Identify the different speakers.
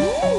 Speaker 1: Música